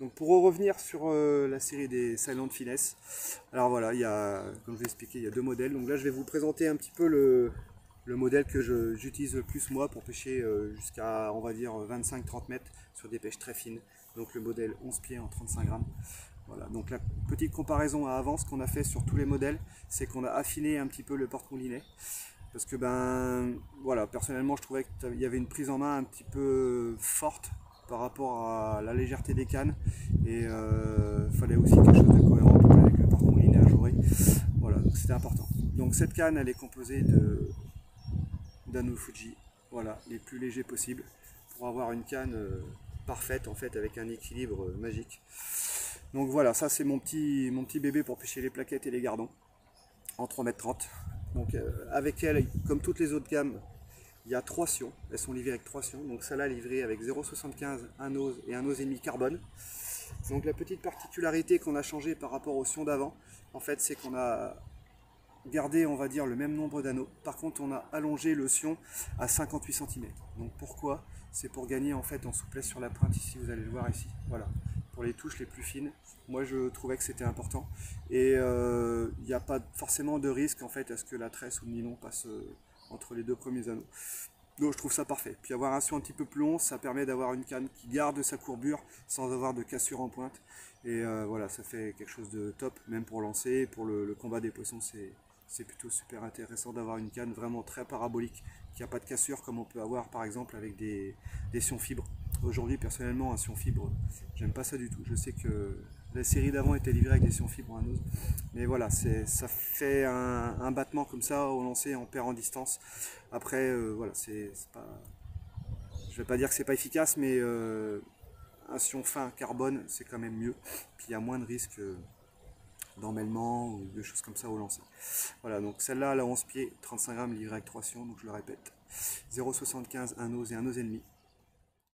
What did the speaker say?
Donc pour revenir sur euh, la série des Silent Finesse, alors voilà, il y a, comme je vous ai expliqué, il y a deux modèles. Donc là je vais vous présenter un petit peu le, le modèle que j'utilise le plus moi pour pêcher euh, jusqu'à on va dire 25-30 mètres sur des pêches très fines. Donc le modèle 11 pieds en 35 grammes. Voilà, donc la petite comparaison à avant, ce qu'on a fait sur tous les modèles, c'est qu'on a affiné un petit peu le porte-moulinet. Parce que ben voilà, personnellement je trouvais qu'il y avait une prise en main un petit peu forte par rapport à la légèreté des cannes et euh, fallait aussi quelque chose de cohérent avec le porte-moulinet ajouré. Voilà, donc c'était important. Donc cette canne elle est composée de d'Anu Fuji, voilà, les plus légers possibles pour avoir une canne euh, parfaite en fait avec un équilibre euh, magique. Donc voilà, ça c'est mon petit, mon petit bébé pour pêcher les plaquettes et les gardons en 3m30. Donc euh, avec elle, comme toutes les autres gammes, il y a trois sions. Elles sont livrées avec trois sions. Donc celle-là livrée avec 0,75, un ose et un ose et demi carbone. Donc la petite particularité qu'on a changé par rapport aux sions d'avant, en fait, c'est qu'on a gardé, on va dire, le même nombre d'anneaux. Par contre, on a allongé le sion à 58 cm. Donc pourquoi? C'est pour gagner en fait en souplesse sur la pointe ici, vous allez le voir ici. Voilà, pour les touches les plus fines. Moi, je trouvais que c'était important. Et euh, il n'y a pas forcément de risque en fait à ce que la tresse ou le nylon passe euh, entre les deux premiers anneaux. Donc je trouve ça parfait. Puis avoir un sion un petit peu plus long, ça permet d'avoir une canne qui garde sa courbure sans avoir de cassure en pointe. Et euh, voilà, ça fait quelque chose de top, même pour lancer, pour le combat des poissons, c'est c'est plutôt super intéressant d'avoir une canne vraiment très parabolique, qui n'a pas de cassure comme on peut avoir par exemple avec des, des sions fibres. Aujourd'hui personnellement un sion fibre, j'aime pas ça du tout. Je sais que la série d'avant était livrée avec des sions fibres à nose. Mais voilà, ça fait un, battement comme ça au lancer, on perd en distance. Après, euh, voilà, c'est pas. Je vais pas dire que c'est pas efficace, mais euh, un sion fin carbone, c'est quand même mieux. Puis il y a moins de risques. Euh, d'emmêlement ou de choses comme ça au lancer. Voilà, donc celle-là, la 11 pieds, 35 grammes livrée avec 3 sions, donc je le répète. 0,75, un ose et un ose et demi.